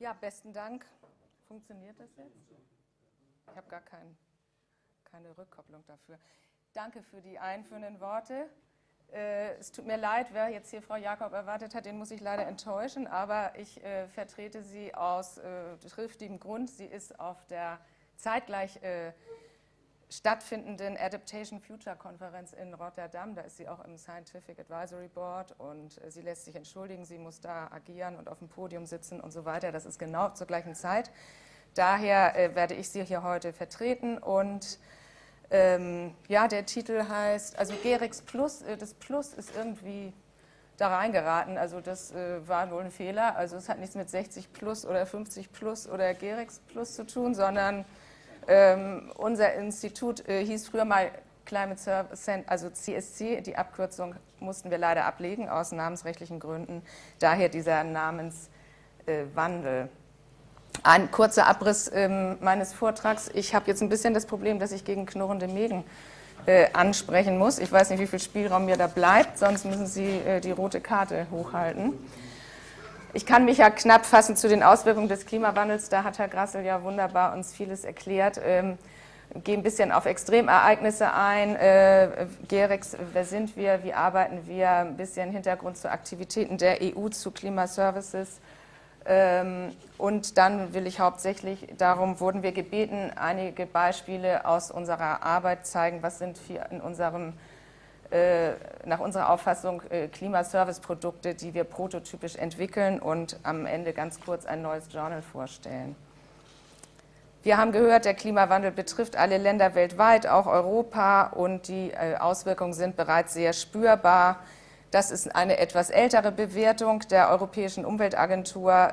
Ja, besten Dank. Funktioniert das jetzt? Ich habe gar kein, keine Rückkopplung dafür. Danke für die einführenden Worte. Äh, es tut mir leid, wer jetzt hier Frau Jakob erwartet hat, den muss ich leider enttäuschen, aber ich äh, vertrete sie aus äh, triftigem Grund. Sie ist auf der zeitgleich äh, stattfindenden Adaptation Future Konferenz in Rotterdam. Da ist sie auch im Scientific Advisory Board und äh, sie lässt sich entschuldigen, sie muss da agieren und auf dem Podium sitzen und so weiter. Das ist genau zur gleichen Zeit. Daher äh, werde ich sie hier heute vertreten und ähm, ja, der Titel heißt, also Gerex Plus, äh, das Plus ist irgendwie da reingeraten. Also das äh, war wohl ein Fehler. Also es hat nichts mit 60 Plus oder 50 Plus oder Gerex Plus zu tun, sondern ähm, unser Institut äh, hieß früher mal Climate Service Center, also CSC. Die Abkürzung mussten wir leider ablegen aus namensrechtlichen Gründen. Daher dieser Namenswandel. Ein kurzer Abriss ähm, meines Vortrags. Ich habe jetzt ein bisschen das Problem, dass ich gegen knurrende Mägen äh, ansprechen muss. Ich weiß nicht, wie viel Spielraum mir da bleibt, sonst müssen Sie äh, die rote Karte hochhalten. Ich kann mich ja knapp fassen zu den Auswirkungen des Klimawandels. Da hat Herr Grassel ja wunderbar uns vieles erklärt. Ähm, gehe ein bisschen auf Extremereignisse ein. Äh, Gerex, wer sind wir? Wie arbeiten wir? Ein bisschen Hintergrund zu Aktivitäten der EU, zu Klimaservices. Ähm, und dann will ich hauptsächlich, darum wurden wir gebeten, einige Beispiele aus unserer Arbeit zeigen, was sind wir in unserem nach unserer Auffassung äh, Klimaservice-Produkte, die wir prototypisch entwickeln und am Ende ganz kurz ein neues Journal vorstellen. Wir haben gehört, der Klimawandel betrifft alle Länder weltweit, auch Europa, und die äh, Auswirkungen sind bereits sehr spürbar. Das ist eine etwas ältere Bewertung der Europäischen Umweltagentur.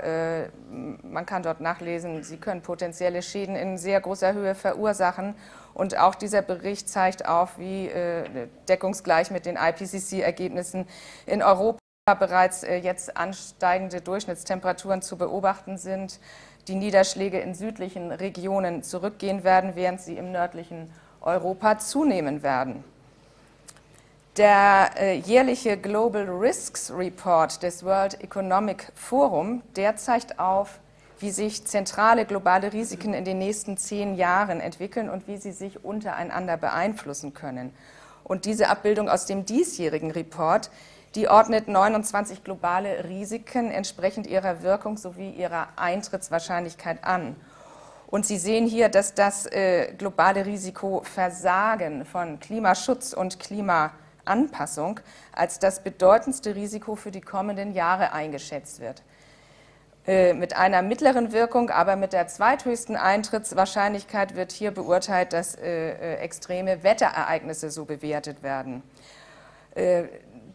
Man kann dort nachlesen, sie können potenzielle Schäden in sehr großer Höhe verursachen und auch dieser Bericht zeigt auf, wie äh, deckungsgleich mit den IPCC-Ergebnissen in Europa bereits äh, jetzt ansteigende Durchschnittstemperaturen zu beobachten sind, die Niederschläge in südlichen Regionen zurückgehen werden, während sie im nördlichen Europa zunehmen werden. Der äh, jährliche Global Risks Report des World Economic Forum, der zeigt auf, wie sich zentrale globale Risiken in den nächsten zehn Jahren entwickeln und wie sie sich untereinander beeinflussen können. Und diese Abbildung aus dem diesjährigen Report, die ordnet 29 globale Risiken entsprechend ihrer Wirkung sowie ihrer Eintrittswahrscheinlichkeit an. Und Sie sehen hier, dass das äh, globale Risiko Versagen von Klimaschutz und Klimaanpassung als das bedeutendste Risiko für die kommenden Jahre eingeschätzt wird. Äh, mit einer mittleren Wirkung, aber mit der zweithöchsten Eintrittswahrscheinlichkeit wird hier beurteilt, dass äh, äh, extreme Wetterereignisse so bewertet werden.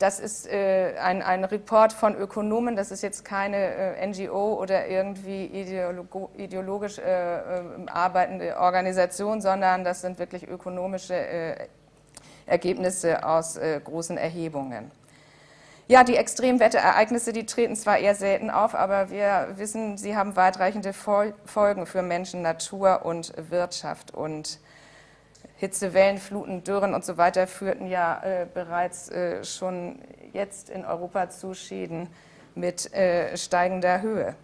Das ist ein, ein Report von Ökonomen, das ist jetzt keine NGO oder irgendwie ideologisch arbeitende Organisation, sondern das sind wirklich ökonomische Ergebnisse aus großen Erhebungen. Ja, die Extremwetterereignisse, die treten zwar eher selten auf, aber wir wissen, sie haben weitreichende Folgen für Menschen, Natur und Wirtschaft. Und Hitzewellen, Fluten, Dürren und so weiter führten ja äh, bereits äh, schon jetzt in Europa zu Schäden mit äh, steigender Höhe.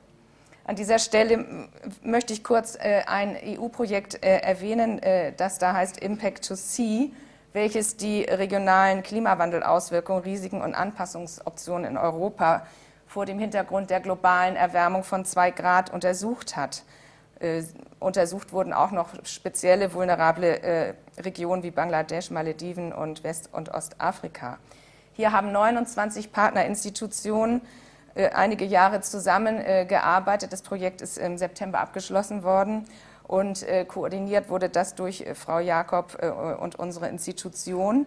An dieser Stelle möchte ich kurz äh, ein EU-Projekt äh, erwähnen, äh, das da heißt Impact to Sea welches die regionalen Klimawandelauswirkungen, Risiken und Anpassungsoptionen in Europa vor dem Hintergrund der globalen Erwärmung von zwei Grad untersucht hat. Äh, untersucht wurden auch noch spezielle vulnerable äh, Regionen wie Bangladesch, Malediven und West- und Ostafrika. Hier haben 29 Partnerinstitutionen äh, einige Jahre zusammengearbeitet. Das Projekt ist im September abgeschlossen worden und äh, koordiniert wurde das durch äh, Frau Jakob äh, und unsere Institution.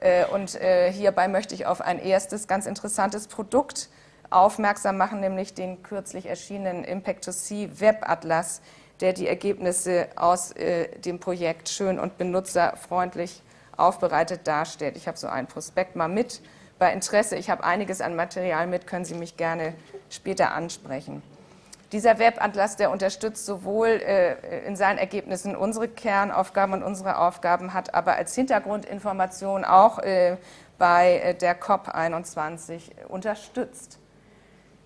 Äh, und äh, hierbei möchte ich auf ein erstes ganz interessantes Produkt aufmerksam machen, nämlich den kürzlich erschienenen Impact to Sea Webatlas, der die Ergebnisse aus äh, dem Projekt schön und benutzerfreundlich aufbereitet darstellt. Ich habe so ein Prospekt mal mit. Bei Interesse, ich habe einiges an Material mit, können Sie mich gerne später ansprechen. Dieser Webatlas, der unterstützt sowohl äh, in seinen Ergebnissen unsere Kernaufgaben und unsere Aufgaben, hat aber als Hintergrundinformation auch äh, bei äh, der COP21 unterstützt.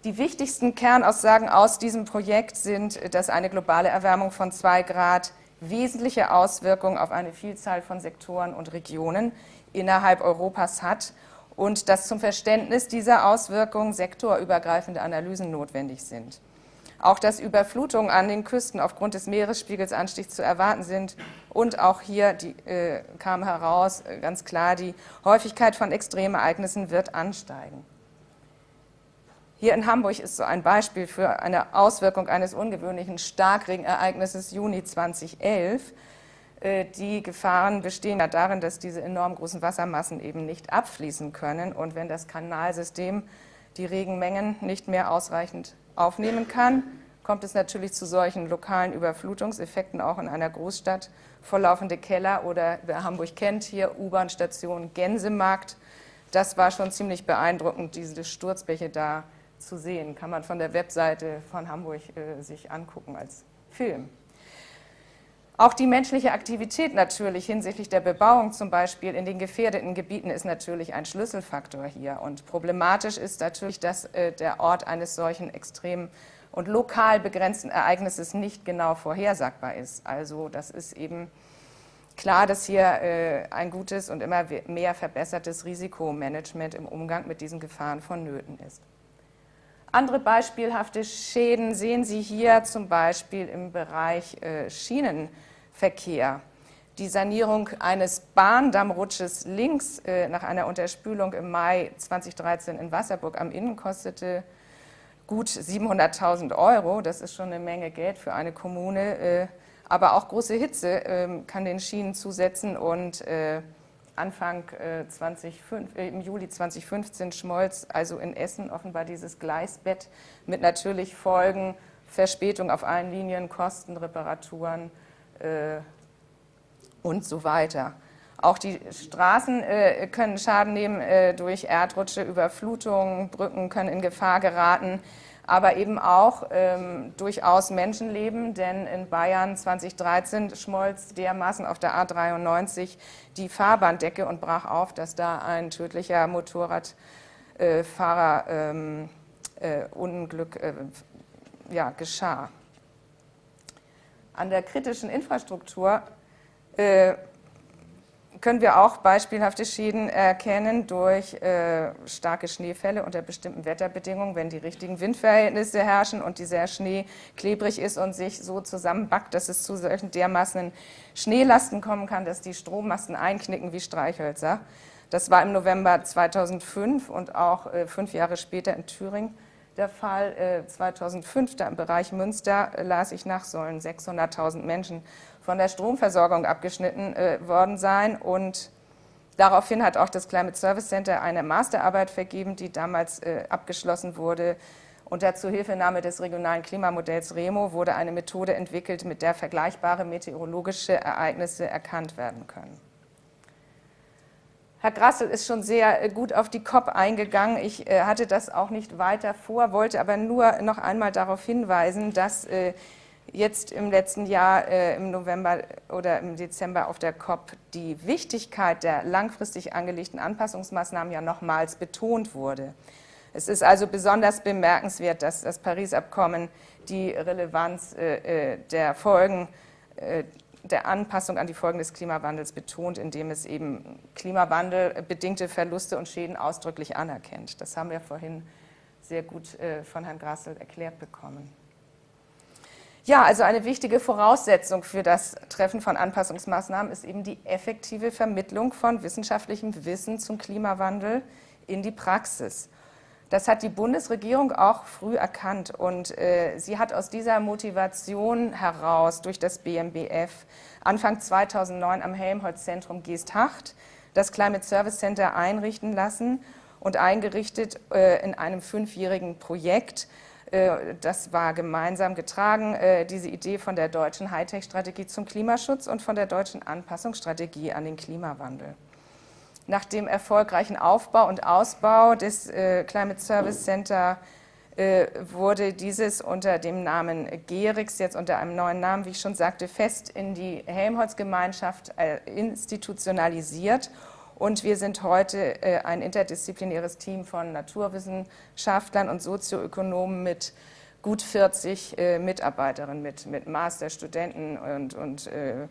Die wichtigsten Kernaussagen aus diesem Projekt sind, dass eine globale Erwärmung von 2 Grad wesentliche Auswirkungen auf eine Vielzahl von Sektoren und Regionen innerhalb Europas hat und dass zum Verständnis dieser Auswirkungen sektorübergreifende Analysen notwendig sind. Auch dass Überflutungen an den Küsten aufgrund des Meeresspiegelsanstiegs zu erwarten sind und auch hier die, äh, kam heraus äh, ganz klar, die Häufigkeit von Extremereignissen wird ansteigen. Hier in Hamburg ist so ein Beispiel für eine Auswirkung eines ungewöhnlichen Starkregenereignisses Juni 2011. Äh, die Gefahren bestehen ja darin, dass diese enorm großen Wassermassen eben nicht abfließen können und wenn das Kanalsystem die Regenmengen nicht mehr ausreichend aufnehmen kann, kommt es natürlich zu solchen lokalen Überflutungseffekten auch in einer Großstadt. Vorlaufende Keller oder wer Hamburg kennt, hier U-Bahn-Station Gänsemarkt. Das war schon ziemlich beeindruckend, diese Sturzbäche da zu sehen. Kann man von der Webseite von Hamburg äh, sich angucken als Film. Auch die menschliche Aktivität natürlich hinsichtlich der Bebauung zum Beispiel in den gefährdeten Gebieten ist natürlich ein Schlüsselfaktor hier. Und problematisch ist natürlich, dass äh, der Ort eines solchen extrem und lokal begrenzten Ereignisses nicht genau vorhersagbar ist. Also das ist eben klar, dass hier äh, ein gutes und immer mehr verbessertes Risikomanagement im Umgang mit diesen Gefahren vonnöten ist. Andere beispielhafte Schäden sehen Sie hier zum Beispiel im Bereich äh, Schienenverkehr. Die Sanierung eines Bahndammrutsches links äh, nach einer Unterspülung im Mai 2013 in Wasserburg am Inn kostete gut 700.000 Euro. Das ist schon eine Menge Geld für eine Kommune. Äh, aber auch große Hitze ähm, kann den Schienen zusetzen und Anfang äh, 2005, äh, im Juli 2015 schmolz also in Essen offenbar dieses Gleisbett mit natürlich Folgen, Verspätung auf allen Linien, Kosten, Reparaturen äh, und so weiter. Auch die Straßen äh, können Schaden nehmen äh, durch Erdrutsche, Überflutungen, Brücken können in Gefahr geraten aber eben auch ähm, durchaus Menschenleben, denn in Bayern 2013 schmolz dermaßen auf der A93 die Fahrbahndecke und brach auf, dass da ein tödlicher Motorradfahrer ähm, äh, Unglück äh, ja, geschah. An der kritischen Infrastruktur äh, können wir auch beispielhafte Schäden erkennen durch äh, starke Schneefälle unter bestimmten Wetterbedingungen, wenn die richtigen Windverhältnisse herrschen und dieser Schnee klebrig ist und sich so zusammenbackt, dass es zu solchen dermaßen Schneelasten kommen kann, dass die Strommasten einknicken wie Streichhölzer. Das war im November 2005 und auch äh, fünf Jahre später in Thüringen der Fall. Äh, 2005 da im Bereich Münster äh, las ich nach, sollen 600.000 Menschen von der Stromversorgung abgeschnitten äh, worden sein. Und daraufhin hat auch das Climate Service Center eine Masterarbeit vergeben, die damals äh, abgeschlossen wurde. Unter Zuhilfenahme des regionalen Klimamodells REMO wurde eine Methode entwickelt, mit der vergleichbare meteorologische Ereignisse erkannt werden können. Herr Grassel ist schon sehr äh, gut auf die COP eingegangen. Ich äh, hatte das auch nicht weiter vor, wollte aber nur noch einmal darauf hinweisen, dass äh, jetzt im letzten Jahr im November oder im Dezember auf der COP die Wichtigkeit der langfristig angelegten Anpassungsmaßnahmen ja nochmals betont wurde. Es ist also besonders bemerkenswert, dass das Paris-Abkommen die Relevanz der Folgen der Anpassung an die Folgen des Klimawandels betont, indem es eben klimawandelbedingte Verluste und Schäden ausdrücklich anerkennt. Das haben wir vorhin sehr gut äh, von Herrn Grassel erklärt bekommen. Ja, also eine wichtige Voraussetzung für das Treffen von Anpassungsmaßnahmen ist eben die effektive Vermittlung von wissenschaftlichem Wissen zum Klimawandel in die Praxis. Das hat die Bundesregierung auch früh erkannt und äh, sie hat aus dieser Motivation heraus durch das BMBF Anfang 2009 am Helmholtz-Zentrum Geesthacht das Climate Service Center einrichten lassen und eingerichtet äh, in einem fünfjährigen Projekt, äh, das war gemeinsam getragen, äh, diese Idee von der deutschen Hightech-Strategie zum Klimaschutz und von der deutschen Anpassungsstrategie an den Klimawandel. Nach dem erfolgreichen Aufbau und Ausbau des äh, Climate Service Center wurde dieses unter dem Namen GERIX, jetzt unter einem neuen Namen, wie ich schon sagte, fest in die Helmholtz-Gemeinschaft institutionalisiert. Und wir sind heute äh, ein interdisziplinäres Team von Naturwissenschaftlern und Sozioökonomen mit gut 40 äh, Mitarbeiterinnen, mit, mit Masterstudenten und, und äh,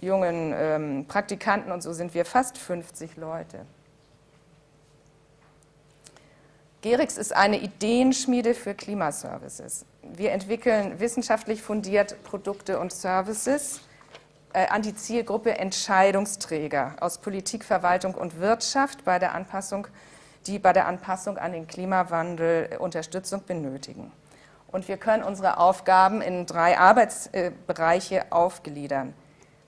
jungen ähm, Praktikanten und so sind wir fast 50 Leute. Gerix ist eine Ideenschmiede für Klimaservices. Wir entwickeln wissenschaftlich fundiert Produkte und Services äh, an die Zielgruppe Entscheidungsträger aus Politik, Verwaltung und Wirtschaft bei der Anpassung, die bei der Anpassung an den Klimawandel Unterstützung benötigen. Und wir können unsere Aufgaben in drei Arbeitsbereiche aufgliedern.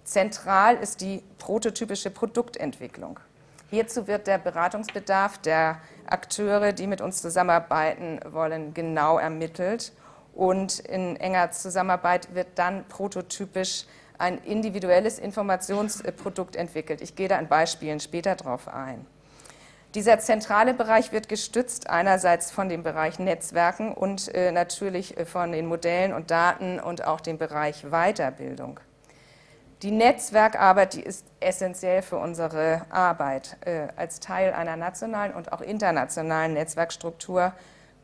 Zentral ist die prototypische Produktentwicklung. Hierzu wird der Beratungsbedarf der Akteure, die mit uns zusammenarbeiten wollen, genau ermittelt. Und in enger Zusammenarbeit wird dann prototypisch ein individuelles Informationsprodukt entwickelt. Ich gehe da in Beispielen später darauf ein. Dieser zentrale Bereich wird gestützt einerseits von dem Bereich Netzwerken und äh, natürlich äh, von den Modellen und Daten und auch dem Bereich Weiterbildung. Die Netzwerkarbeit, die ist essentiell für unsere Arbeit. Äh, als Teil einer nationalen und auch internationalen Netzwerkstruktur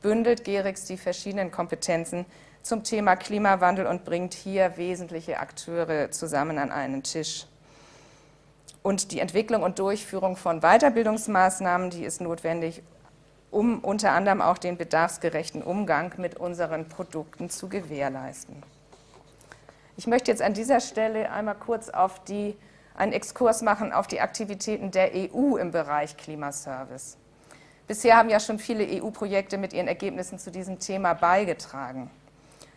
bündelt Gerix die verschiedenen Kompetenzen zum Thema Klimawandel und bringt hier wesentliche Akteure zusammen an einen Tisch. Und die Entwicklung und Durchführung von Weiterbildungsmaßnahmen, die ist notwendig, um unter anderem auch den bedarfsgerechten Umgang mit unseren Produkten zu gewährleisten. Ich möchte jetzt an dieser Stelle einmal kurz auf die, einen Exkurs machen auf die Aktivitäten der EU im Bereich Klimaservice. Bisher haben ja schon viele EU-Projekte mit ihren Ergebnissen zu diesem Thema beigetragen.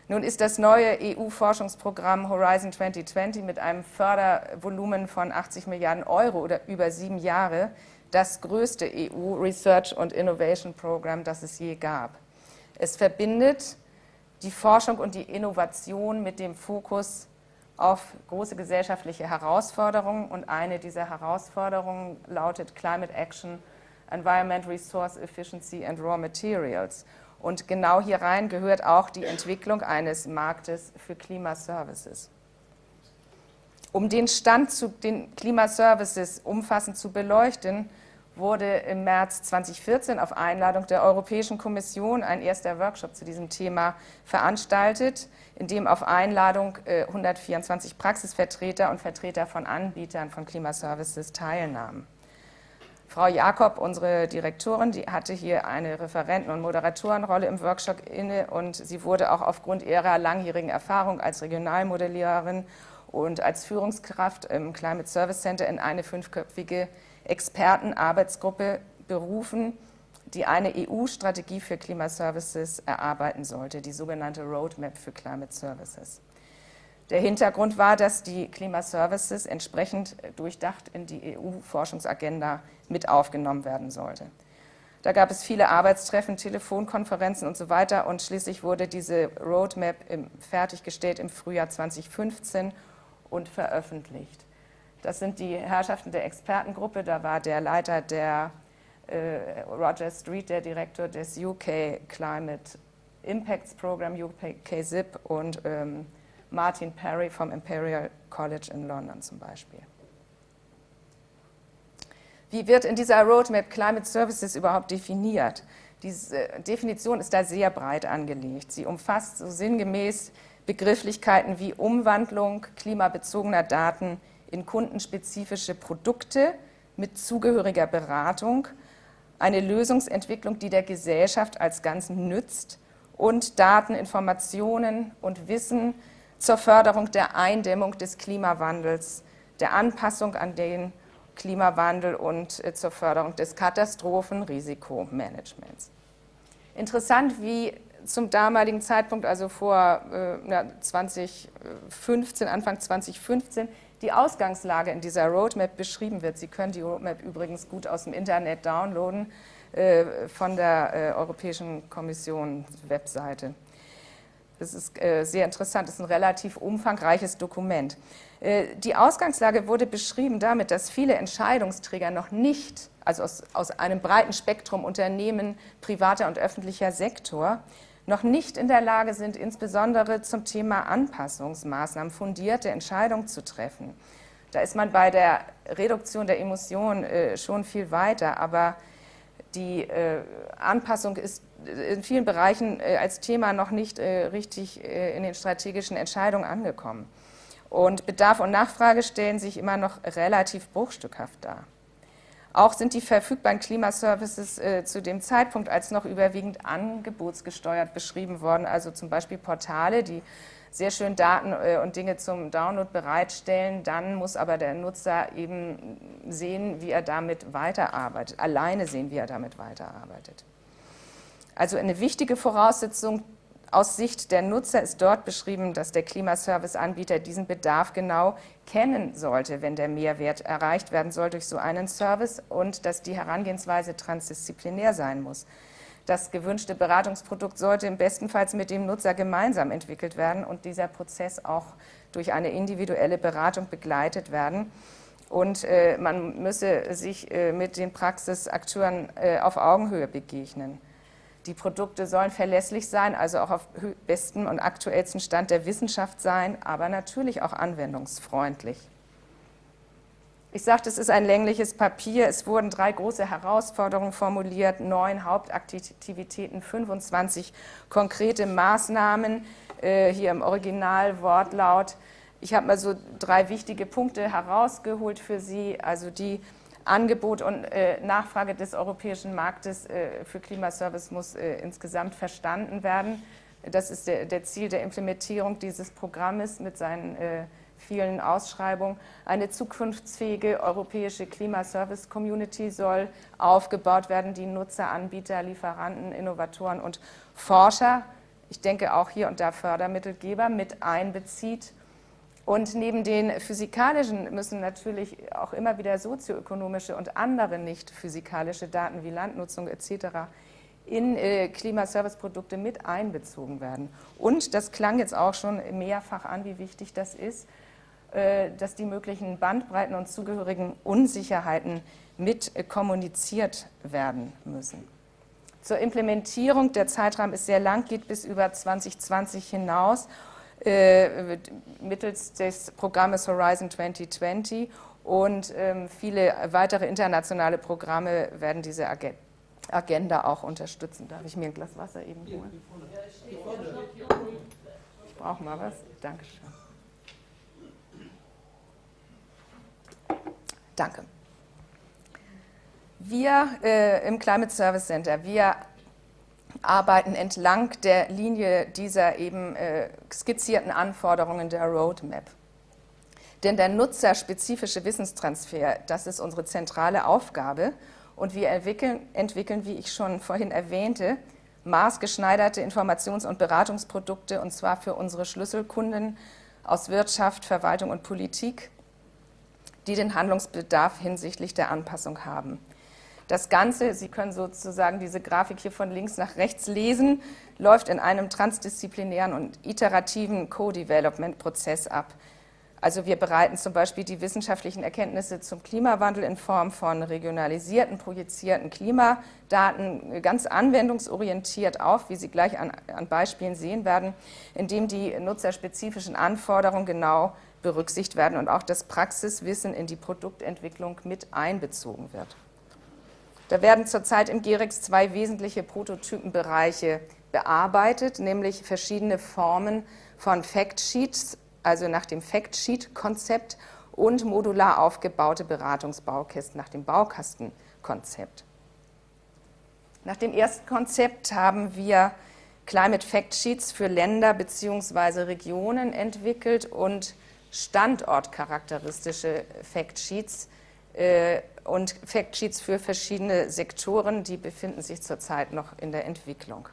Nun ist das neue EU-Forschungsprogramm Horizon 2020 mit einem Fördervolumen von 80 Milliarden Euro oder über sieben Jahre das größte EU-Research und Innovation Program, das es je gab. Es verbindet die Forschung und die Innovation mit dem Fokus auf große gesellschaftliche Herausforderungen. Und eine dieser Herausforderungen lautet Climate Action Environment, Resource Efficiency and Raw Materials. Und genau hier rein gehört auch die Entwicklung eines Marktes für Klimaservices. Um den Stand zu den Klimaservices umfassend zu beleuchten, wurde im März 2014 auf Einladung der Europäischen Kommission ein erster Workshop zu diesem Thema veranstaltet, in dem auf Einladung 124 äh, Praxisvertreter und Vertreter von Anbietern von Klimaservices teilnahmen. Frau Jakob, unsere Direktorin, die hatte hier eine Referenten- und Moderatorenrolle im Workshop inne und sie wurde auch aufgrund ihrer langjährigen Erfahrung als Regionalmodelliererin und als Führungskraft im Climate Service Center in eine fünfköpfige Expertenarbeitsgruppe berufen, die eine EU-Strategie für Klimaservices erarbeiten sollte, die sogenannte Roadmap für Climate Services. Der Hintergrund war, dass die Klimaservices entsprechend durchdacht in die EU-Forschungsagenda mit aufgenommen werden sollte. Da gab es viele Arbeitstreffen, Telefonkonferenzen und so weiter und schließlich wurde diese Roadmap fertiggestellt im Frühjahr 2015 und veröffentlicht. Das sind die Herrschaften der Expertengruppe, da war der Leiter der äh, Roger Street, der Direktor des UK Climate Impacts Program, UK ZIP und ähm, Martin Perry vom Imperial College in London zum Beispiel. Wie wird in dieser Roadmap Climate Services überhaupt definiert? Diese Definition ist da sehr breit angelegt. Sie umfasst so sinngemäß Begrifflichkeiten wie Umwandlung klimabezogener Daten in kundenspezifische Produkte mit zugehöriger Beratung, eine Lösungsentwicklung, die der Gesellschaft als Ganzen nützt und Daten, Informationen und Wissen zur Förderung der Eindämmung des Klimawandels, der Anpassung an den Klimawandel und äh, zur Förderung des Katastrophenrisikomanagements. Interessant, wie zum damaligen Zeitpunkt, also vor äh, 2015, Anfang 2015, die Ausgangslage in dieser Roadmap beschrieben wird. Sie können die Roadmap übrigens gut aus dem Internet downloaden äh, von der äh, Europäischen Kommission Webseite. Das ist äh, sehr interessant, das ist ein relativ umfangreiches Dokument. Äh, die Ausgangslage wurde beschrieben damit, dass viele Entscheidungsträger noch nicht, also aus, aus einem breiten Spektrum Unternehmen, privater und öffentlicher Sektor, noch nicht in der Lage sind, insbesondere zum Thema Anpassungsmaßnahmen fundierte Entscheidungen zu treffen. Da ist man bei der Reduktion der Emissionen äh, schon viel weiter, aber die äh, Anpassung ist in vielen Bereichen äh, als Thema noch nicht äh, richtig äh, in den strategischen Entscheidungen angekommen. Und Bedarf und Nachfrage stellen sich immer noch relativ bruchstückhaft dar. Auch sind die verfügbaren Klimaservices äh, zu dem Zeitpunkt als noch überwiegend angebotsgesteuert beschrieben worden, also zum Beispiel Portale, die sehr schön Daten äh, und Dinge zum Download bereitstellen. Dann muss aber der Nutzer eben sehen, wie er damit weiterarbeitet, alleine sehen, wie er damit weiterarbeitet. Also eine wichtige Voraussetzung aus Sicht der Nutzer ist dort beschrieben, dass der Klimaservice-Anbieter diesen Bedarf genau kennen sollte, wenn der Mehrwert erreicht werden soll durch so einen Service und dass die Herangehensweise transdisziplinär sein muss. Das gewünschte Beratungsprodukt sollte im besten Fall mit dem Nutzer gemeinsam entwickelt werden und dieser Prozess auch durch eine individuelle Beratung begleitet werden. Und äh, man müsse sich äh, mit den Praxisakteuren äh, auf Augenhöhe begegnen. Die Produkte sollen verlässlich sein, also auch auf bestem und aktuellsten Stand der Wissenschaft sein, aber natürlich auch anwendungsfreundlich. Ich sagte, es ist ein längliches Papier. Es wurden drei große Herausforderungen formuliert, neun Hauptaktivitäten, 25 konkrete Maßnahmen, äh, hier im Originalwortlaut. Ich habe mal so drei wichtige Punkte herausgeholt für Sie, also die Angebot und äh, Nachfrage des europäischen Marktes äh, für Klimaservice muss äh, insgesamt verstanden werden. Das ist der, der, Ziel der Implementierung dieses Programmes mit seinen äh, vielen Ausschreibungen. Eine zukunftsfähige europäische Klimaservice-Community soll aufgebaut werden, die Nutzer, Anbieter, Lieferanten, Innovatoren und Forscher, ich denke auch hier und da Fördermittelgeber, mit einbezieht und neben den physikalischen müssen natürlich auch immer wieder sozioökonomische und andere nicht physikalische Daten wie Landnutzung etc. in äh, Klimaserviceprodukte mit einbezogen werden. Und das klang jetzt auch schon mehrfach an, wie wichtig das ist, äh, dass die möglichen Bandbreiten und zugehörigen Unsicherheiten mit äh, kommuniziert werden müssen. Zur Implementierung, der Zeitraum ist sehr lang, geht bis über 2020 hinaus mittels des Programmes Horizon 2020 und ähm, viele weitere internationale Programme werden diese Agenda auch unterstützen. Darf ich mir ein Glas Wasser eben holen? Ich brauche mal was. Dankeschön. Danke. Wir äh, im Climate Service Center, wir arbeiten entlang der Linie dieser eben äh, skizzierten Anforderungen der Roadmap. Denn der nutzerspezifische Wissenstransfer, das ist unsere zentrale Aufgabe. Und wir entwickeln, entwickeln, wie ich schon vorhin erwähnte, maßgeschneiderte Informations- und Beratungsprodukte, und zwar für unsere Schlüsselkunden aus Wirtschaft, Verwaltung und Politik, die den Handlungsbedarf hinsichtlich der Anpassung haben. Das Ganze, Sie können sozusagen diese Grafik hier von links nach rechts lesen, läuft in einem transdisziplinären und iterativen Co-Development-Prozess ab. Also wir bereiten zum Beispiel die wissenschaftlichen Erkenntnisse zum Klimawandel in Form von regionalisierten, projizierten Klimadaten ganz anwendungsorientiert auf, wie Sie gleich an, an Beispielen sehen werden, indem die nutzerspezifischen Anforderungen genau berücksichtigt werden und auch das Praxiswissen in die Produktentwicklung mit einbezogen wird. Da werden zurzeit im GEREX zwei wesentliche Prototypenbereiche bearbeitet, nämlich verschiedene Formen von Factsheets, also nach dem Factsheet-Konzept und modular aufgebaute Beratungsbaukästen nach dem Baukastenkonzept. Nach dem ersten Konzept haben wir Climate Factsheets für Länder bzw. Regionen entwickelt und standortcharakteristische Factsheets äh, und Factsheets für verschiedene Sektoren, die befinden sich zurzeit noch in der Entwicklung.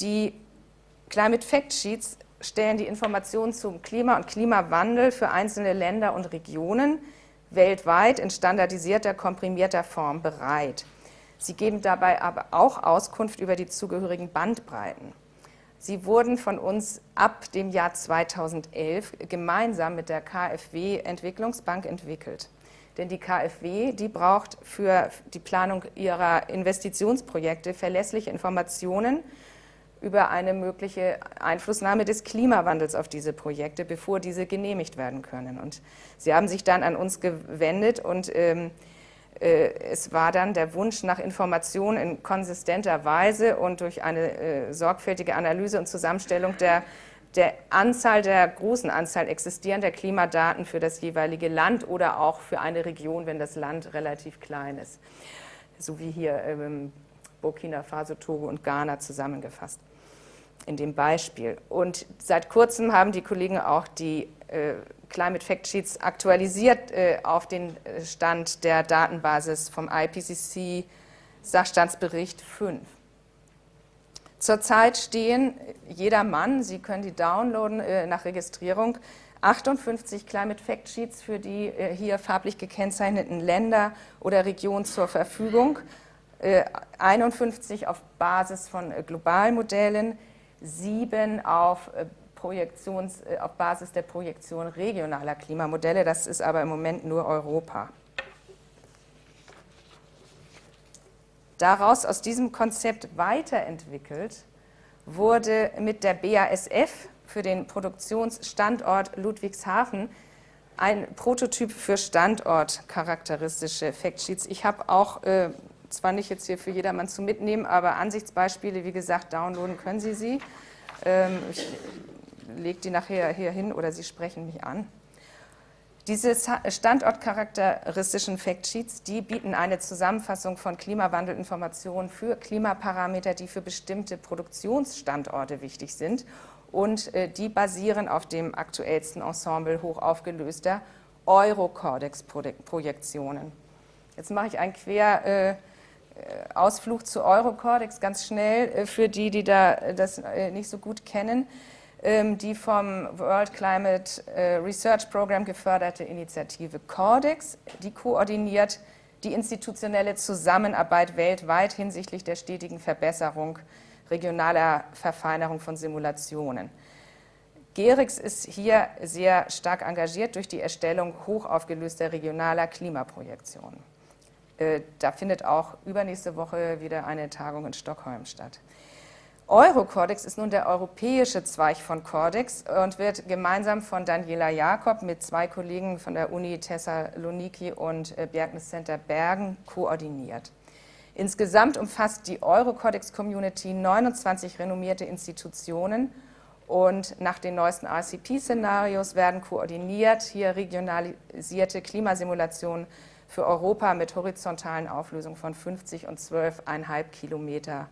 Die Climate Factsheets stellen die Informationen zum Klima und Klimawandel für einzelne Länder und Regionen weltweit in standardisierter, komprimierter Form bereit. Sie geben dabei aber auch Auskunft über die zugehörigen Bandbreiten. Sie wurden von uns ab dem Jahr 2011 gemeinsam mit der KfW Entwicklungsbank entwickelt. Denn die KfW, die braucht für die Planung ihrer Investitionsprojekte verlässliche Informationen über eine mögliche Einflussnahme des Klimawandels auf diese Projekte, bevor diese genehmigt werden können. Und sie haben sich dann an uns gewendet und ähm, äh, es war dann der Wunsch nach Informationen in konsistenter Weise und durch eine äh, sorgfältige Analyse und Zusammenstellung der, der Anzahl, der großen Anzahl existierender Klimadaten für das jeweilige Land oder auch für eine Region, wenn das Land relativ klein ist. So wie hier ähm, Burkina Faso, Togo und Ghana zusammengefasst in dem Beispiel. Und seit kurzem haben die Kollegen auch die äh, Climate Fact Sheets aktualisiert äh, auf den äh, Stand der Datenbasis vom IPCC Sachstandsbericht 5. Zurzeit stehen jeder Mann, Sie können die downloaden äh, nach Registrierung, 58 Climate Fact Sheets für die äh, hier farblich gekennzeichneten Länder oder Regionen zur Verfügung, 51 auf Basis von Globalmodellen, sieben auf Projektions, äh, auf Basis der Projektion regionaler Klimamodelle. Das ist aber im Moment nur Europa. Daraus aus diesem Konzept weiterentwickelt wurde mit der BASF für den Produktionsstandort Ludwigshafen ein Prototyp für standortcharakteristische Factsheets. Ich habe auch, äh, zwar nicht jetzt hier für jedermann zu mitnehmen, aber Ansichtsbeispiele, wie gesagt, downloaden können Sie sie. Ähm, ich lege die nachher hier hin oder Sie sprechen mich an. Diese standortcharakteristischen Factsheets, die bieten eine Zusammenfassung von Klimawandelinformationen für Klimaparameter, die für bestimmte Produktionsstandorte wichtig sind und äh, die basieren auf dem aktuellsten Ensemble hochaufgelöster Eurocordex-Projektionen. Jetzt mache ich einen Querausflug äh, zu Eurocordex ganz schnell äh, für die, die da das nicht so gut kennen. Ähm, die vom World Climate äh, Research Program geförderte Initiative Cordex, die koordiniert die institutionelle Zusammenarbeit weltweit hinsichtlich der stetigen Verbesserung regionaler Verfeinerung von Simulationen. GERIX ist hier sehr stark engagiert durch die Erstellung hochaufgelöster regionaler Klimaprojektionen. Äh, da findet auch übernächste Woche wieder eine Tagung in Stockholm statt. Eurocodex ist nun der europäische Zweig von Codex und wird gemeinsam von Daniela Jakob mit zwei Kollegen von der Uni Thessaloniki und äh, Bergnes Center Bergen koordiniert. Insgesamt umfasst die Eurocodex-Community 29 renommierte Institutionen und nach den neuesten RCP-Szenarios werden koordiniert hier regionalisierte Klimasimulationen für Europa mit horizontalen Auflösungen von 50 und 12,5 Kilometer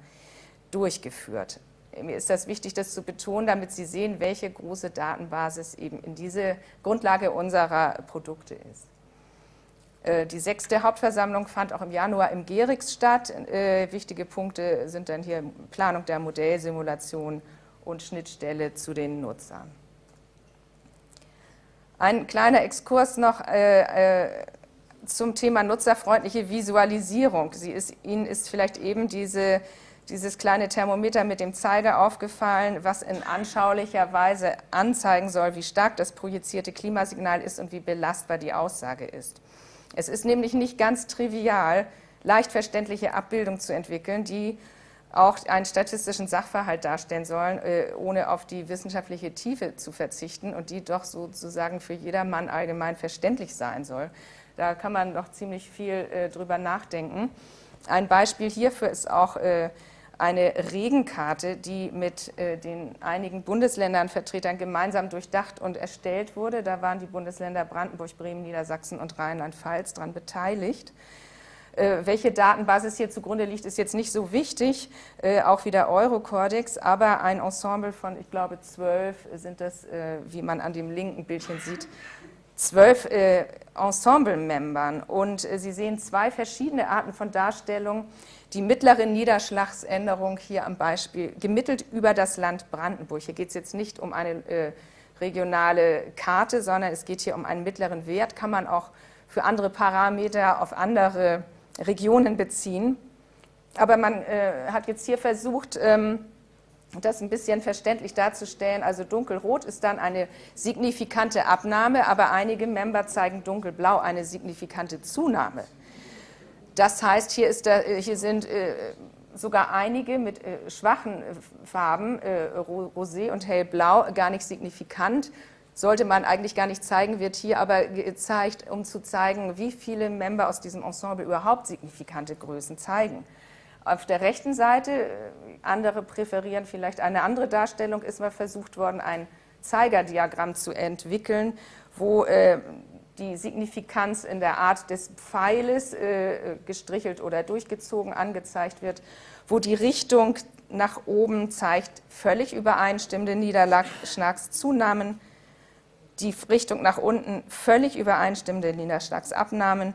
durchgeführt. Mir ist das wichtig, das zu betonen, damit Sie sehen, welche große Datenbasis eben in diese Grundlage unserer Produkte ist. Äh, die sechste Hauptversammlung fand auch im Januar im GERIX statt. Äh, wichtige Punkte sind dann hier Planung der Modellsimulation und Schnittstelle zu den Nutzern. Ein kleiner Exkurs noch äh, zum Thema nutzerfreundliche Visualisierung. Sie ist, Ihnen ist vielleicht eben diese dieses kleine Thermometer mit dem Zeiger aufgefallen, was in anschaulicher Weise anzeigen soll, wie stark das projizierte Klimasignal ist und wie belastbar die Aussage ist. Es ist nämlich nicht ganz trivial, leicht verständliche Abbildungen zu entwickeln, die auch einen statistischen Sachverhalt darstellen sollen, äh, ohne auf die wissenschaftliche Tiefe zu verzichten und die doch sozusagen für jedermann allgemein verständlich sein soll. Da kann man doch ziemlich viel äh, drüber nachdenken. Ein Beispiel hierfür ist auch äh, eine Regenkarte, die mit äh, den einigen Bundesländern Vertretern gemeinsam durchdacht und erstellt wurde. Da waren die Bundesländer Brandenburg, Bremen, Niedersachsen und Rheinland-Pfalz daran beteiligt. Äh, welche Datenbasis hier zugrunde liegt, ist jetzt nicht so wichtig, äh, auch wieder Eurocordex, aber ein Ensemble von, ich glaube, zwölf sind das, äh, wie man an dem linken Bildchen sieht, zwölf äh, Ensemble-Membern. Und äh, Sie sehen zwei verschiedene Arten von Darstellung die mittlere Niederschlagsänderung hier am Beispiel gemittelt über das Land Brandenburg. Hier geht es jetzt nicht um eine äh, regionale Karte, sondern es geht hier um einen mittleren Wert, kann man auch für andere Parameter auf andere Regionen beziehen. Aber man äh, hat jetzt hier versucht, ähm, das ein bisschen verständlich darzustellen. Also dunkelrot ist dann eine signifikante Abnahme, aber einige Member zeigen dunkelblau eine signifikante Zunahme. Das heißt, hier, der, hier sind äh, sogar einige mit äh, schwachen äh, Farben, äh, Rosé und Hellblau, gar nicht signifikant. Sollte man eigentlich gar nicht zeigen, wird hier aber gezeigt, um zu zeigen, wie viele Member aus diesem Ensemble überhaupt signifikante Größen zeigen. Auf der rechten Seite, äh, andere präferieren vielleicht eine andere Darstellung, ist mal versucht worden, ein Zeigerdiagramm zu entwickeln, wo äh, die Signifikanz in der Art des Pfeiles äh, gestrichelt oder durchgezogen angezeigt wird, wo die Richtung nach oben zeigt völlig übereinstimmende Niederschlagszunahmen, die Richtung nach unten völlig übereinstimmende Niederschlagsabnahmen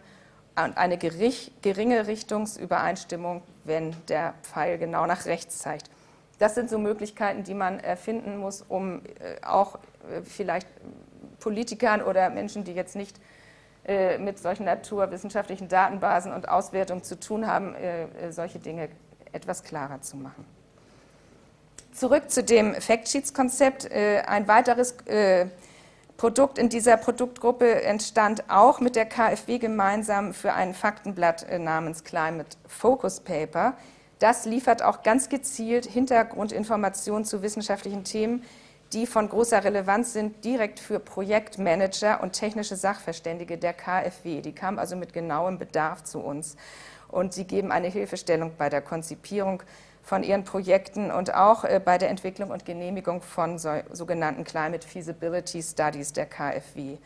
und eine geringe Richtungsübereinstimmung, wenn der Pfeil genau nach rechts zeigt. Das sind so Möglichkeiten, die man erfinden muss, um äh, auch äh, vielleicht Politikern oder Menschen, die jetzt nicht äh, mit solchen naturwissenschaftlichen Datenbasen und Auswertungen zu tun haben, solche Dinge etwas klarer zu machen. Zurück zu dem Factsheets-Konzept. Ein weiteres Produkt in dieser Produktgruppe entstand auch mit der KfW gemeinsam für ein Faktenblatt namens Climate Focus Paper. Das liefert auch ganz gezielt Hintergrundinformationen zu wissenschaftlichen Themen, die von großer Relevanz sind, direkt für Projektmanager und technische Sachverständige der KfW. Die kamen also mit genauem Bedarf zu uns und sie geben eine Hilfestellung bei der Konzipierung von ihren Projekten und auch äh, bei der Entwicklung und Genehmigung von sogenannten Climate Feasibility Studies der KfW.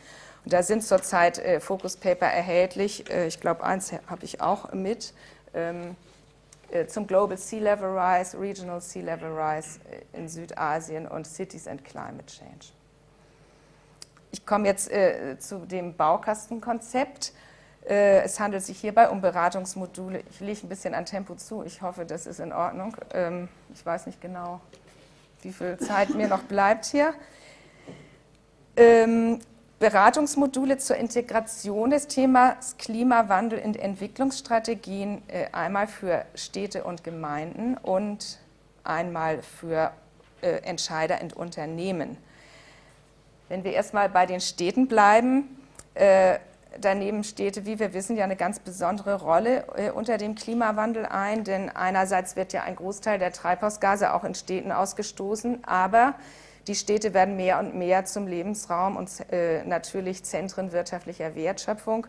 Und da sind zurzeit äh, Focus Paper erhältlich. Äh, ich glaube, eins habe ich auch mit. Äh, zum Global Sea Level Rise, Regional Sea Level Rise äh, in Südasien und Cities and Climate Change. Ich komme jetzt äh, zu dem Baukastenkonzept. Äh, es handelt sich hierbei um Beratungsmodule. Ich lege ein bisschen an Tempo zu. Ich hoffe, das ist in Ordnung. Ähm, ich weiß nicht genau, wie viel Zeit mir noch bleibt hier. Ähm, Beratungsmodule zur Integration des Themas Klimawandel in Entwicklungsstrategien äh, einmal für Städte und Gemeinden und einmal für äh, Entscheider und Unternehmen. Wenn wir erstmal bei den Städten bleiben, äh, daneben Städte, wie wir wissen, ja eine ganz besondere Rolle unter dem Klimawandel ein, denn einerseits wird ja ein Großteil der Treibhausgase auch in Städten ausgestoßen, aber die Städte werden mehr und mehr zum Lebensraum und äh, natürlich Zentren wirtschaftlicher Wertschöpfung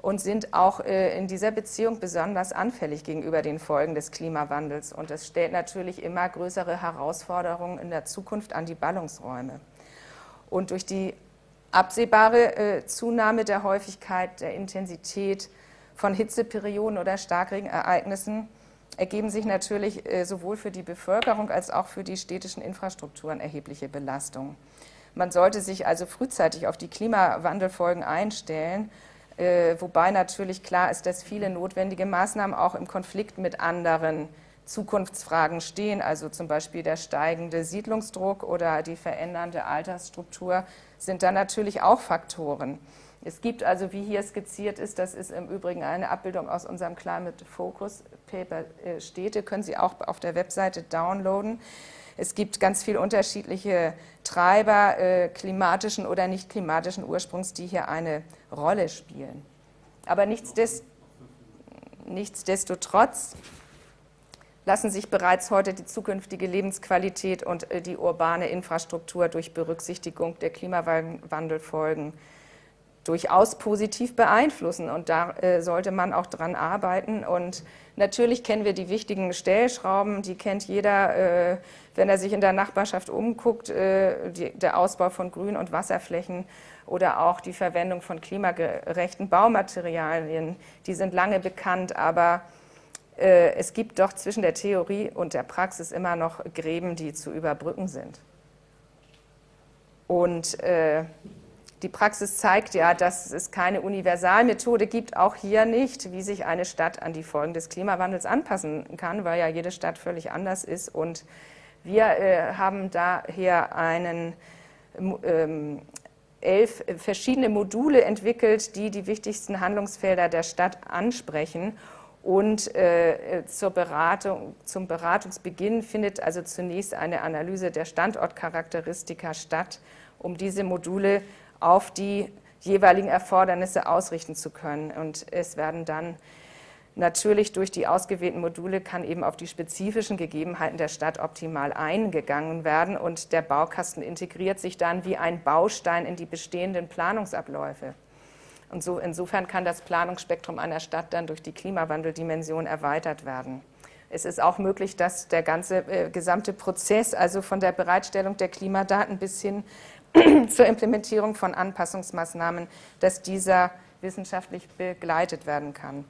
und sind auch äh, in dieser Beziehung besonders anfällig gegenüber den Folgen des Klimawandels. Und es stellt natürlich immer größere Herausforderungen in der Zukunft an die Ballungsräume. Und durch die absehbare äh, Zunahme der Häufigkeit, der Intensität von Hitzeperioden oder Starkregenereignissen ergeben sich natürlich äh, sowohl für die Bevölkerung als auch für die städtischen Infrastrukturen erhebliche Belastungen. Man sollte sich also frühzeitig auf die Klimawandelfolgen einstellen, äh, wobei natürlich klar ist, dass viele notwendige Maßnahmen auch im Konflikt mit anderen Zukunftsfragen stehen, also zum Beispiel der steigende Siedlungsdruck oder die verändernde Altersstruktur sind da natürlich auch Faktoren. Es gibt also, wie hier skizziert ist, das ist im Übrigen eine Abbildung aus unserem Climate Focus Paper äh, Städte, können Sie auch auf der Webseite downloaden. Es gibt ganz viele unterschiedliche Treiber äh, klimatischen oder nicht klimatischen Ursprungs, die hier eine Rolle spielen. Aber nichtsdest, nichtsdestotrotz lassen sich bereits heute die zukünftige Lebensqualität und äh, die urbane Infrastruktur durch Berücksichtigung der Klimawandelfolgen durchaus positiv beeinflussen. Und da äh, sollte man auch dran arbeiten. Und natürlich kennen wir die wichtigen Stellschrauben, die kennt jeder, äh, wenn er sich in der Nachbarschaft umguckt, äh, die, der Ausbau von Grün- und Wasserflächen oder auch die Verwendung von klimagerechten Baumaterialien. Die sind lange bekannt, aber äh, es gibt doch zwischen der Theorie und der Praxis immer noch Gräben, die zu überbrücken sind. Und äh, die Praxis zeigt ja, dass es keine Universalmethode gibt, auch hier nicht, wie sich eine Stadt an die Folgen des Klimawandels anpassen kann, weil ja jede Stadt völlig anders ist. Und wir äh, haben daher einen, ähm, elf verschiedene Module entwickelt, die die wichtigsten Handlungsfelder der Stadt ansprechen. Und äh, zur Beratung, zum Beratungsbeginn findet also zunächst eine Analyse der Standortcharakteristika statt, um diese Module auf die jeweiligen Erfordernisse ausrichten zu können. Und es werden dann Natürlich durch die ausgewählten Module kann eben auf die spezifischen Gegebenheiten der Stadt optimal eingegangen werden und der Baukasten integriert sich dann wie ein Baustein in die bestehenden Planungsabläufe. Und so, insofern kann das Planungsspektrum einer Stadt dann durch die Klimawandeldimension erweitert werden. Es ist auch möglich, dass der ganze äh, gesamte Prozess, also von der Bereitstellung der Klimadaten bis hin zur Implementierung von Anpassungsmaßnahmen, dass dieser wissenschaftlich begleitet werden kann.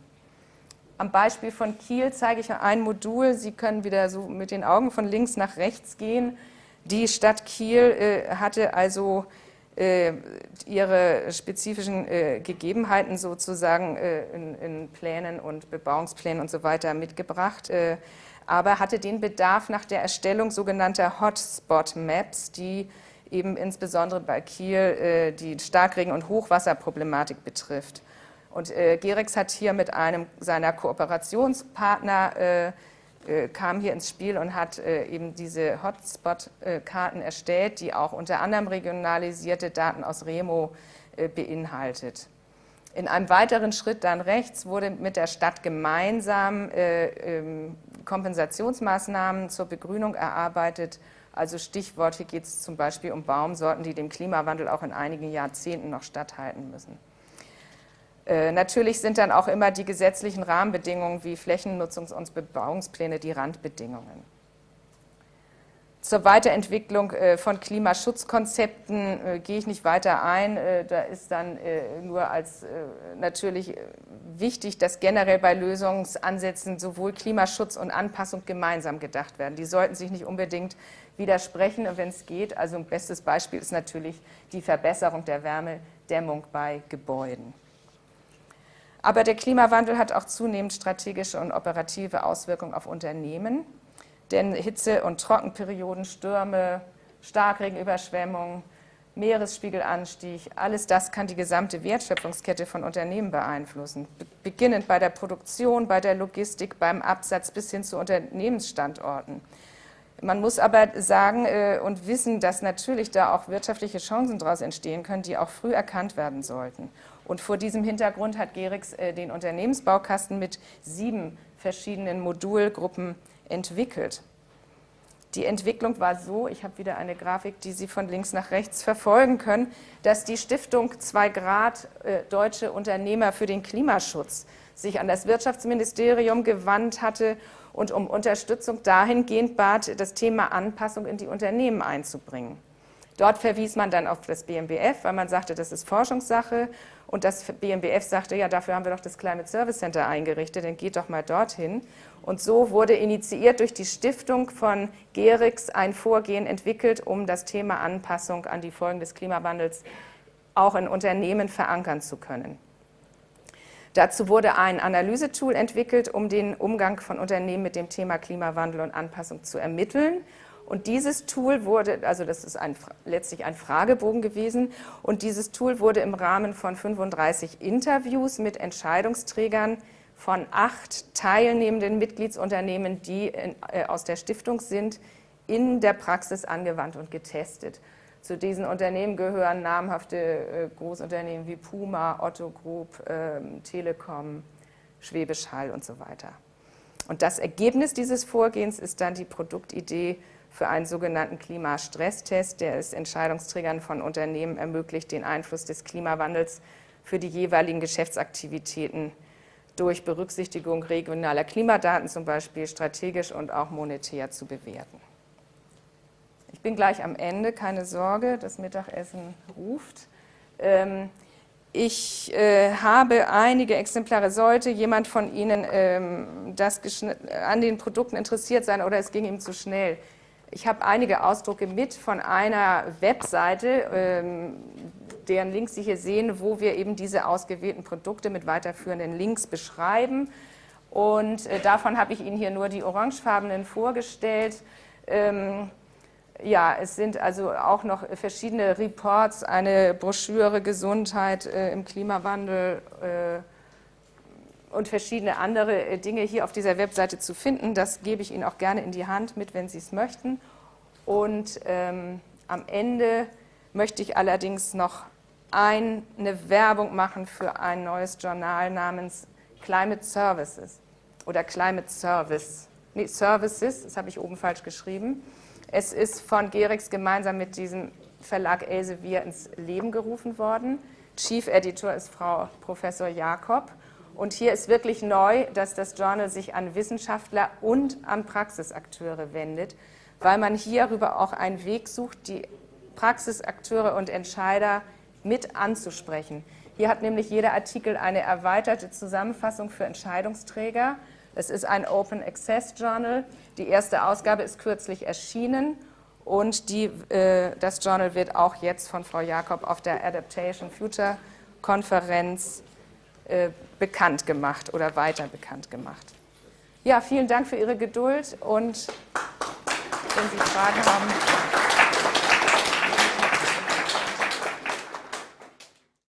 Am Beispiel von Kiel zeige ich ein Modul. Sie können wieder so mit den Augen von links nach rechts gehen. Die Stadt Kiel äh, hatte also äh, ihre spezifischen äh, Gegebenheiten sozusagen äh, in, in, Plänen und Bebauungsplänen und so weiter mitgebracht, äh, aber hatte den Bedarf nach der Erstellung sogenannter Hotspot Maps, die eben insbesondere bei Kiel äh, die Starkregen- und Hochwasserproblematik betrifft. Und äh, Gerex hat hier mit einem seiner Kooperationspartner äh, kam hier ins Spiel und hat eben diese Hotspot-Karten erstellt, die auch unter anderem regionalisierte Daten aus Remo beinhaltet. In einem weiteren Schritt dann rechts wurde mit der Stadt gemeinsam ähm, Kompensationsmaßnahmen zur Begrünung erarbeitet. Also Stichwort, hier geht es zum Beispiel um Baumsorten, die dem Klimawandel auch in einigen Jahrzehnten noch statthalten müssen. Äh, natürlich sind dann auch immer die gesetzlichen Rahmenbedingungen wie Flächennutzungs- und Bebauungspläne die Randbedingungen. Zur Weiterentwicklung äh, von Klimaschutzkonzepten äh, gehe ich nicht weiter ein. Da ist dann nur als natürlich wichtig, dass generell bei Lösungsansätzen sowohl Klimaschutz und Anpassung gemeinsam gedacht werden. Die sollten sich nicht unbedingt widersprechen, wenn es geht. Also ein bestes Beispiel ist natürlich die Verbesserung der Wärmedämmung bei Gebäuden. Aber der Klimawandel hat auch zunehmend strategische und operative Auswirkungen auf Unternehmen. Denn Hitze- und Trockenperioden, Stürme, Starkregenüberschwemmungen, Meeresspiegelanstieg, alles das kann die gesamte Wertschöpfungskette von Unternehmen beeinflussen. Beginnend bei der Produktion, bei der Logistik, beim Absatz bis hin zu Unternehmensstandorten. Man muss aber sagen äh, und wissen, dass natürlich da auch wirtschaftliche Chancen daraus entstehen können, die auch früh erkannt werden sollten. Und vor diesem Hintergrund hat Gerix äh, den Unternehmensbaukasten mit sieben verschiedenen Modulgruppen entwickelt. Die Entwicklung war so, ich habe wieder eine Grafik, die Sie von links nach rechts verfolgen können, dass die Stiftung 2 Grad äh, Deutsche Unternehmer für den Klimaschutz sich an das Wirtschaftsministerium gewandt hatte und um Unterstützung dahingehend bat, das Thema Anpassung in die Unternehmen einzubringen. Dort verwies man dann auf das BMBF, weil man sagte, das ist Forschungssache. Und das BMBF sagte, ja, dafür haben wir doch das Climate Service Center eingerichtet, dann geht doch mal dorthin. Und so wurde initiiert durch die Stiftung von Gerix ein Vorgehen entwickelt, um das Thema Anpassung an die Folgen des Klimawandels auch in Unternehmen verankern zu können. Dazu wurde ein Analysetool entwickelt, um den Umgang von Unternehmen mit dem Thema Klimawandel und Anpassung zu ermitteln. Und dieses Tool wurde, also das ist ein, letztlich ein Fragebogen gewesen, und dieses Tool wurde im Rahmen von 35 Interviews mit Entscheidungsträgern von acht teilnehmenden Mitgliedsunternehmen, die in, äh, aus der Stiftung sind, in der Praxis angewandt und getestet. Zu diesen Unternehmen gehören namhafte äh, Großunternehmen wie Puma, Otto Group, äh, Telekom, Schwäbisch Hall und so weiter. Und das Ergebnis dieses Vorgehens ist dann die Produktidee für einen sogenannten Klimastresstest, der es Entscheidungsträgern von Unternehmen ermöglicht, den Einfluss des Klimawandels für die jeweiligen Geschäftsaktivitäten durch Berücksichtigung regionaler Klimadaten zum Beispiel strategisch und auch monetär zu bewerten. Ich bin gleich am Ende, keine Sorge, das Mittagessen ruft. Ähm, ich äh, habe einige Exemplare. Sollte jemand von Ihnen ähm, das an den Produkten interessiert sein oder es ging ihm zu schnell, ich habe einige Ausdrucke mit von einer Webseite, ähm, deren Links Sie hier sehen, wo wir eben diese ausgewählten Produkte mit weiterführenden Links beschreiben. Und äh, davon habe ich Ihnen hier nur die orangefarbenen vorgestellt. Ähm, ja, es sind also auch noch verschiedene Reports, eine Broschüre Gesundheit äh, im Klimawandel äh, und verschiedene andere äh, Dinge hier auf dieser Webseite zu finden. Das gebe ich Ihnen auch gerne in die Hand mit, wenn Sie es möchten. Und ähm, am Ende möchte ich allerdings noch eine Werbung machen für ein neues Journal namens Climate Services oder Climate Service. Nee, Services, das habe ich oben falsch geschrieben. Es ist von Gerex gemeinsam mit diesem Verlag Elsevier ins Leben gerufen worden. Chief Editor ist Frau Professor Jakob. Und hier ist wirklich neu, dass das Journal sich an Wissenschaftler und an Praxisakteure wendet, weil man hierüber auch einen Weg sucht, die Praxisakteure und Entscheider mit anzusprechen. Hier hat nämlich jeder Artikel eine erweiterte Zusammenfassung für Entscheidungsträger. Es ist ein Open Access Journal. Die erste Ausgabe ist kürzlich erschienen und die, äh, das Journal wird auch jetzt von Frau Jakob auf der Adaptation Future Konferenz äh, bekannt gemacht oder weiter bekannt gemacht. Ja, vielen Dank für Ihre Geduld und wenn Sie Fragen haben.